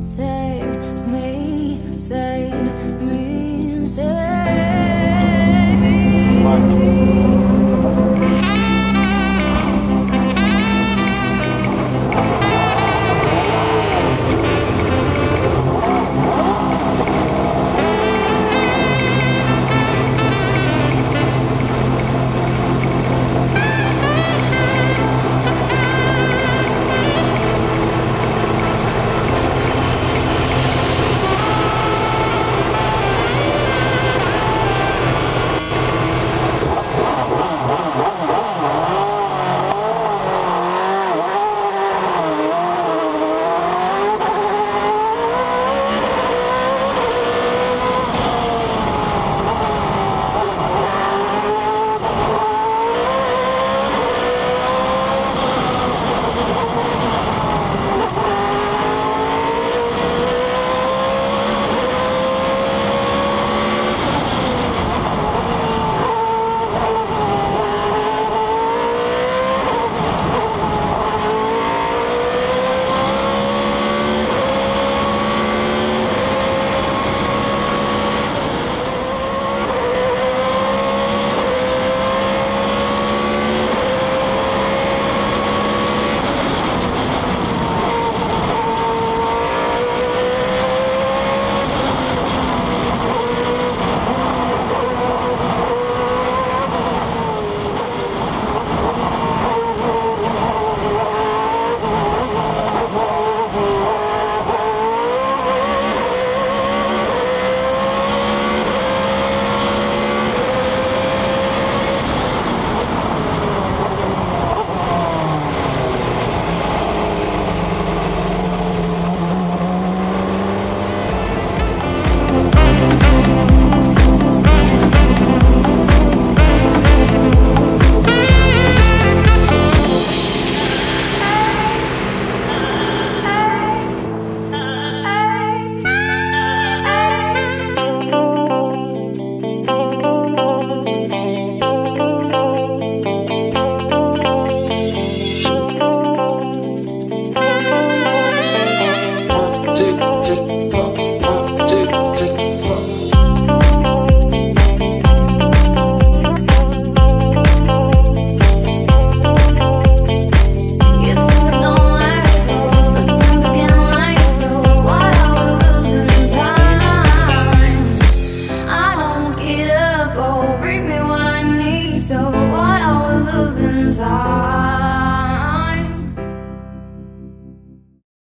said